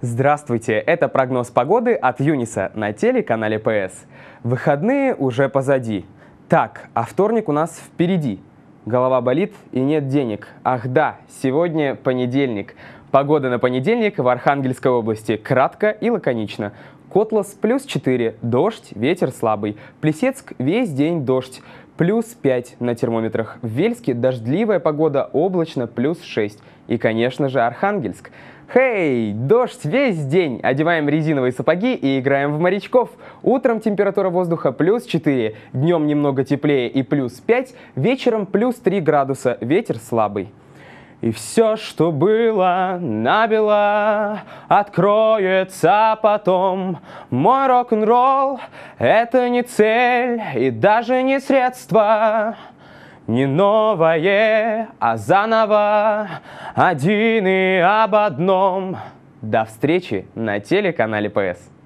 Здравствуйте, это прогноз погоды от Юниса на телеканале ПС. Выходные уже позади. Так, а вторник у нас впереди. Голова болит и нет денег. Ах да, сегодня понедельник. Погода на понедельник в Архангельской области. Кратко и лаконично. Котлас плюс 4, дождь, ветер слабый. Плесецк весь день дождь, плюс 5 на термометрах. В Вельске дождливая погода, облачно, плюс 6. И, конечно же, Архангельск. Хей, дождь весь день. Одеваем резиновые сапоги и играем в морячков. Утром температура воздуха плюс 4, днем немного теплее и плюс 5, вечером плюс 3 градуса, ветер слабый. И все, что было набело, откроется потом. Мой рок-н-ролл — это не цель и даже не средство. Не новое, а заново, один и об одном. До встречи на телеканале ПС.